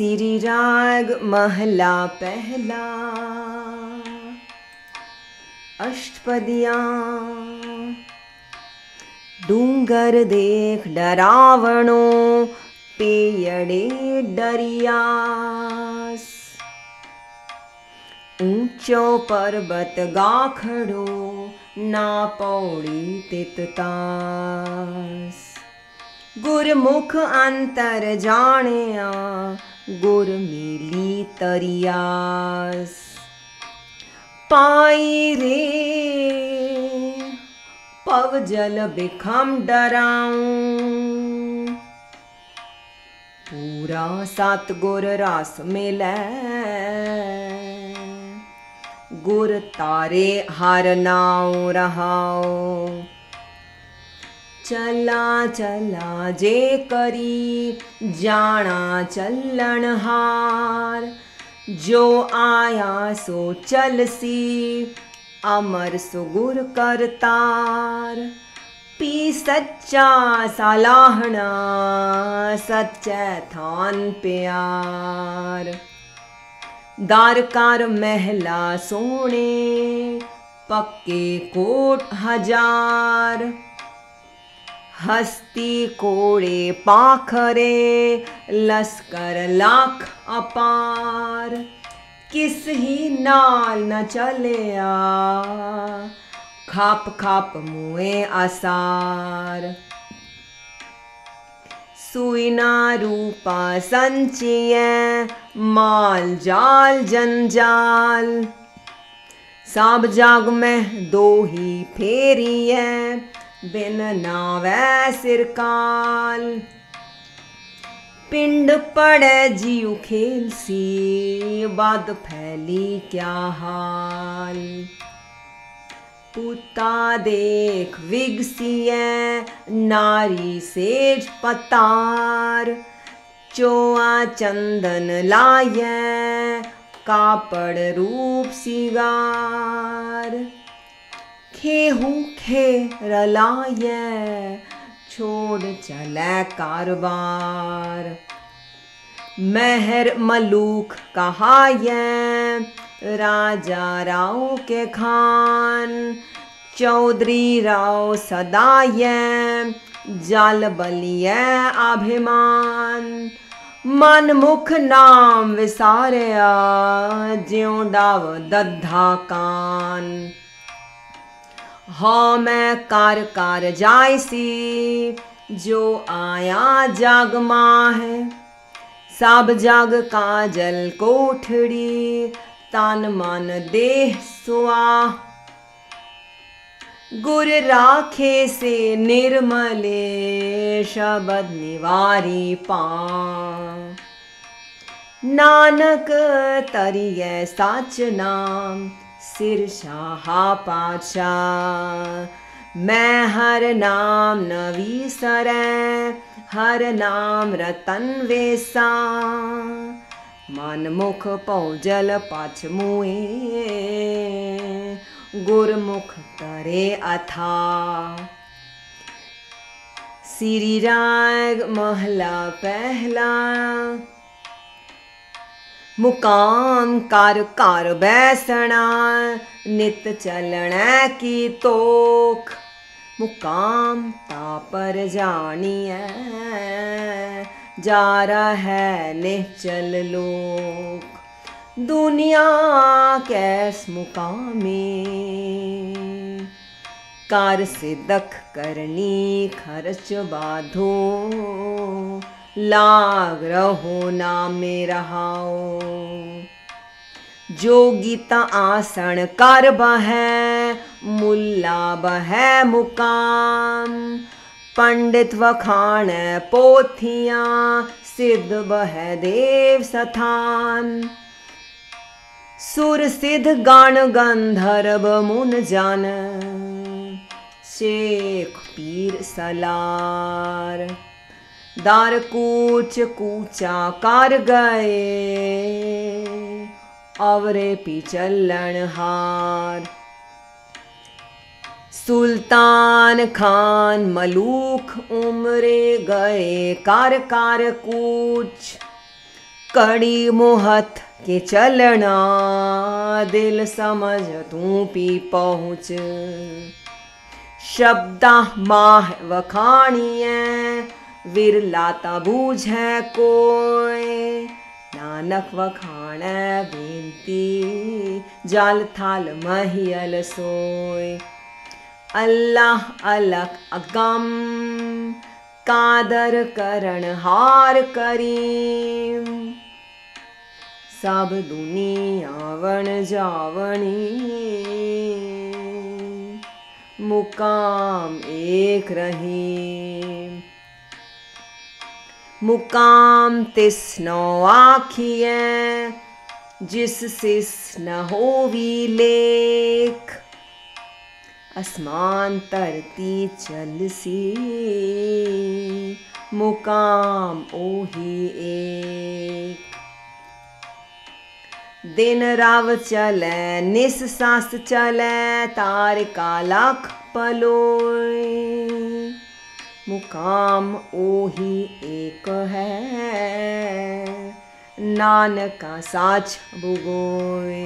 सिरी राग महला पहला। अष्टपदिया। डूंगर देख डरावणो पेयड़े डरियास। ऊंचो पर्वत गाखड़ो ना पौड़ी तिततास गुरमुख अंतर जाणिया गुर मिली तरियास पाई रे पव जल बिखम डराऊं पूरा सत गुर रस मिलै गुर तारे हर नाव रहाओ चला चला जे करी जाना चलन हार। जो आया सो चलसी अमर सुगुर करतार पी सच्चा सलाहना, सच्चे थान प्यार। दारकार महला सोने, पक्के कोट हज़ार। हस्ती कोड़े पाखरे लस्कर लाख अपार। किस ही नाल न चलिया खाप खाप मुए आसार सुइना रूपा संचिय माल जाल जंजाल। साब जाग में दो ही फेरी है बिन नावै सिरकाल पिंड पड़े जीव खेल सी बद फैली क्या हाल। पुता देख विगसिय नारी सेज पतार। चोआ चंदन लाय, कापड़ रूप सिगार। खेहू खे रलाय छोड़ चले कारोबार। मेहर मलूक कहाय, राजा राव के खान। चौधरी राव सदाय, जल बलिय अभिमान। मन मुख नाम विसारया, ज्यों डाव दद्धा कान। हाँ मैं कार कार जायसी जो आया जग माँ है सब जग काजल कोठड़ी, तन मन देह सुआ। गुर राखे से निर्मले, शबद निवारी पा। नानक तरिय साच नाम सिर शाहा पाचा मैं हर नाम नवी सर हर नाम रतन वेसा। मन मुख पौजल पाछ मुए, गुरमुख करे अथा। सिरी राग महला पहला मुकाम कर कर बैसना नित चलना की तोख। मुकाम ता तापर जानिए जा रहा है निश्चल लोक। दुनिया कैस मुकामे, कार से दख करनी खर्च बाधो। लाग रहो नामे रहाओ जोगिता आसन कर बह, मुल्ला बह मुकाम। पंडित वखाण पोथियाँ, सिद्ध बह देव स्थान। सुर सिद्ध गान गंधर्व मुन जान। शेख पीर सलार। दार कूच कूचा कर गए। अवरे पिचलन हार। सुल्तान खान मलूक उमरे गए। कार कार कूच। कड़ी मोहत के चलना दिल समझ तू पी पहुँच। शब्दा माह वखाणिए विरलाता बूझे कोय नानक वखाण बेनती, जाल थाल महियल सोय अल्लाह अलग अगम, कादर करण हार करीम। सब दुनिया वन जावणी। मुकाम एक रही मुकाम तिस आखिए, जिस सिस न होवी लेख। आसमान तरती चल सी, मुकाम ओही एक। दिन राव चले, निस सास चले, तार का लाख मुकाम ओही एक है। नानक का साच बुगोए।